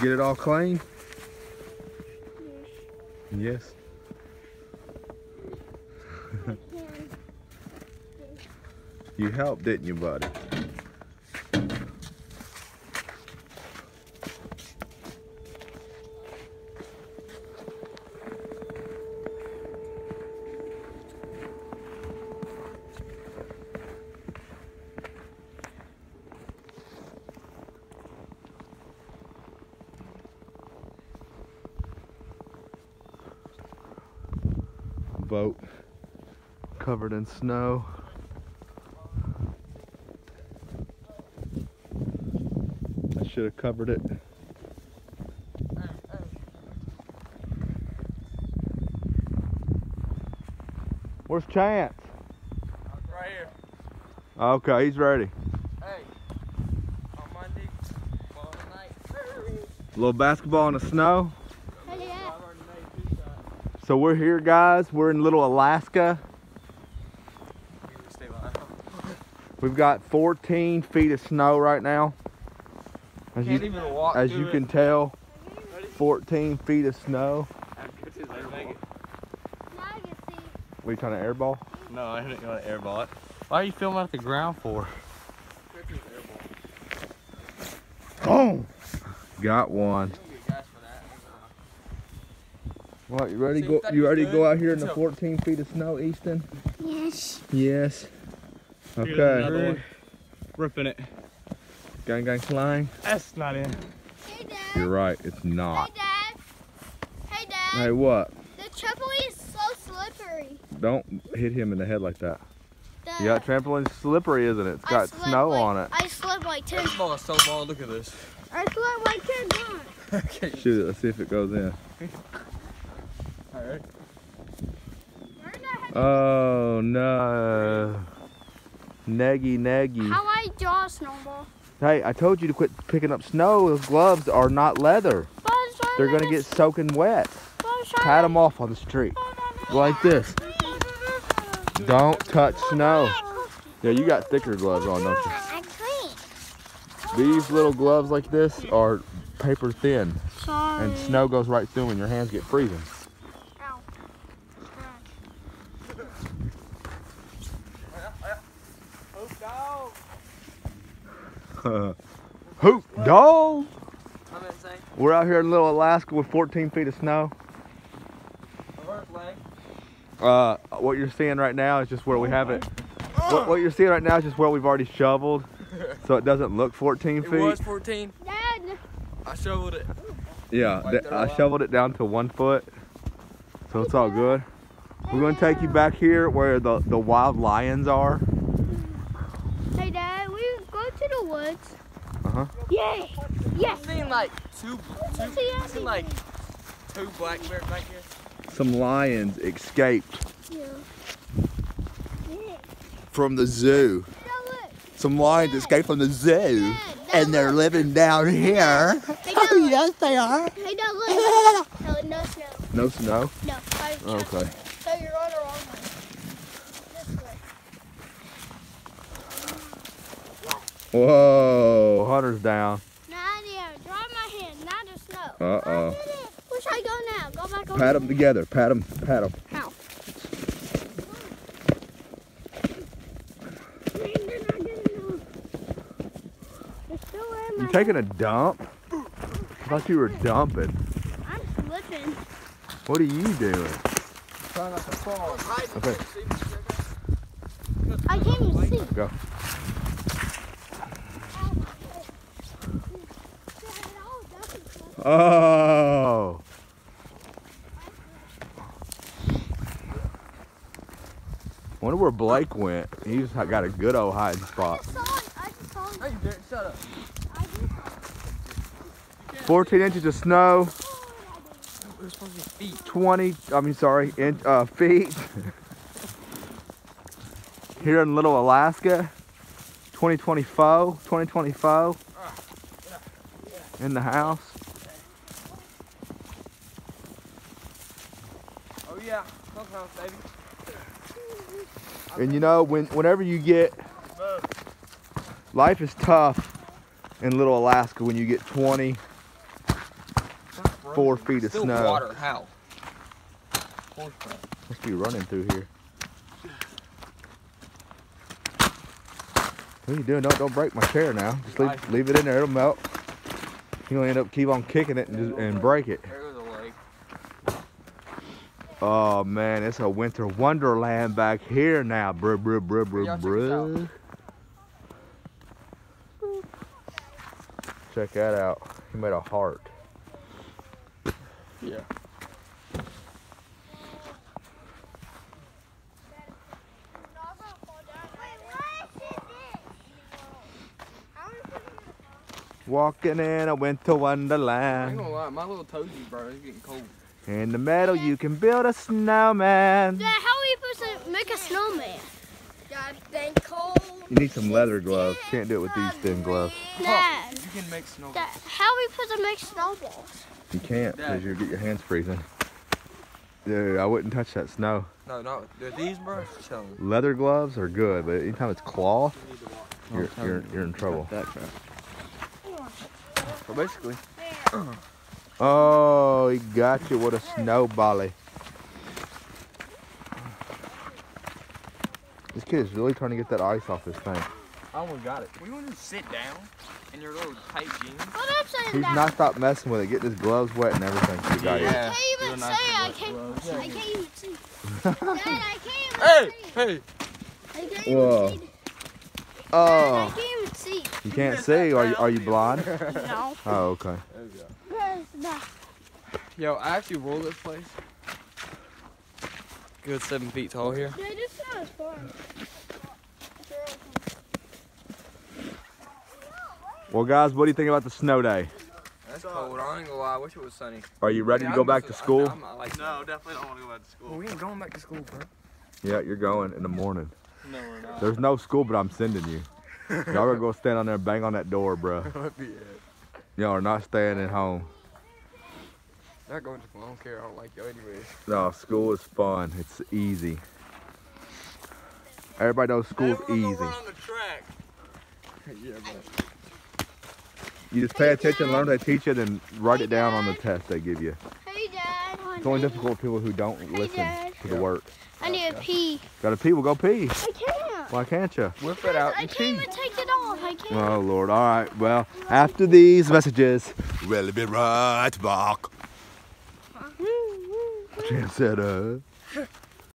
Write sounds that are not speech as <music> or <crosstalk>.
Get it all clean? Yes. <laughs> you helped, didn't you, buddy? Boat covered in snow. I should have covered it. Where's Chance? Right here. Okay, he's ready. Hey. On Monday, ball tonight. Little basketball in the snow. I've already made two shots. So we're here, guys. We're in Little Alaska. You can stay behind. We've got 14 feet of snow right now. As Can't you, even walk as you it. can tell, 14 feet of snow. Let's make it. What are you trying to airball? No, I didn't want to airball it. Why are you filming at the ground for? Boom! Got one. What, you ready go you ready to go out here in the 14 feet of snow, Easton? Yes. Yes. Okay. Ripping it. Gang gang flying. That's not in. Hey, Dad. You're right, it's Hey, not. Dad. Hey, Dad. Hey, what? The trampoline is so slippery. Don't hit him in the head like that. The, Yeah, trampoline's slippery, isn't it? It's got snow like, on it. I slipped like 10 This ball is so ball. Look at this. I slipped like 10 times. <laughs> okay. Shoot it, let's see if it goes in. <laughs> All right. Where did I have- Oh no. Neggy neggy. How I draw snowball? Hey, I told you to quit picking up snow. Those gloves are not leather. But I was trying They're gonna get soaking wet. but I was trying Pat them off on the street. Like this. Don't touch snow. Yeah, you got thicker gloves on, don't you? These little gloves like this are paper thin, and snow goes right through and your hands get freezing. Hoot dog! I'm. We're out here in Little Alaska with 14 feet of snow. Uh, what you're seeing right now is just where we have it. What, what you're seeing right now is just where we've already shoveled, so it doesn't look 14 It feet. was 14. Dad. I shoveled it. Yeah, Like I shoveled it down to one foot, so it's all good. We're gonna take you back here where the, the wild lions are. Hey, Dad. We go to the woods. Uh-huh. Yay. Yes. I've seen like two, two, See I've seen like two black bears back here. Some lions escaped Yeah. Yeah. from the zoo. Now. Some lions escaped from the zoo, Dad, Dad, and they're look. living down here. Hey, Dad, look. <laughs> yes, they are. Hey, Dad, look. <laughs> No, no snow. No snow. No. I Okay. So you're on the wrong way. This way. Whoa, Hunter's down. Now I dry my hand, not the snow. Uh-oh. Where should I go now? Go back over Pat them together. Pat them. Pat them. How? They're not good enough. They're still in my You taking a dump? I thought you were dumping. I'm slipping. What are you doing? Try not to fall. Okay, I can't even see. go. Oh. Wonder where Blake went. He's got a good old hiding spot. just saw it. I just saw it. Hey, Derek, shut up. I just saw it. 14 inches of snow, It was supposed to be feet. 20, I mean, sorry, in, uh, feet. Here in Little Alaska, 2024, 2024. In the house. Oh yeah, sometimes, baby. And you know, when whenever you get life is tough in little Alaska when you get 20, bro. four feet of Still snow. water. How? Must be running through here. What are you doing? Don't don't break my chair now. Just leave leave it in there. It'll melt. You'll end up keep on kicking it and just, and break it. There goes a lake. Oh man, it's a winter wonderland back here now, bruh, bruh, bruh, bruh, Y'all check bruh. Check that out. He made a heart. Yeah. Walking in a winter I ain't wonderland. gonna lie, my little toesies, bro, it's getting cold. In the meadow, you can build a snowman. Dad, how are we supposed to make a snowman? God, thank cold. You need some leather gloves. Can't do it with these thin gloves. Dad, You can make snow. Dad, how are we supposed to make snowballs? You can't because you'll get your hands freezing. Dude, I wouldn't touch that snow. No, no, they're these, bro. Leather gloves are good, but anytime it's cloth, you're, you're, you're in trouble. That crap. So basically, <clears throat> Oh, he got you with a snowbally. This kid is really trying to get that ice off his thing. I almost got it. We want to sit down in your little tight jeans. What I'm saying, He's Dad. not stopped messing with it, getting his gloves wet and everything. So he got I can't even Real say I can't. gloves. I can't even see. <laughs> Dad, I can't even Hey, see. hey. I can't Whoa. even see. Dad, I Oh, can't even see. you can't see? Are you, are you blind? <laughs> No. Oh, okay. Where's the- Yo, I actually rolled this place. Good seven feet tall here. Dad, this not as fun. Well, guys, what do you think about the snow day? That's cold. I ain't gonna lie. I wish it was sunny. Are you ready Yeah, to go I'm back to just- school? I'm, I'm, like, No, definitely don't want to go back to school. Well, we ain't going back to school, bro. Yeah, you're going in the morning. No, we're not. There's no school, but I'm sending you. Y'all gonna go stand on there and bang on that door, bro. <laughs> Y'all are not staying at home. Not going to school. I don't care. I don't like you anyways. No, school is fun. It's easy. Everybody knows school's easy. on the track. <laughs> yeah, but You just pay attention, learn what they teach you, then write it down on the test they give you. Hey, Dad. It's only difficult for people who don't listen Dad. to the work. I need a pee. Got to pee? Well, go pee. I can't. Why can't you? whip it out I and can't even take it off. I can't. Oh, Lord. All right. Well, after these messages, we'll be right back. Chance said, uh.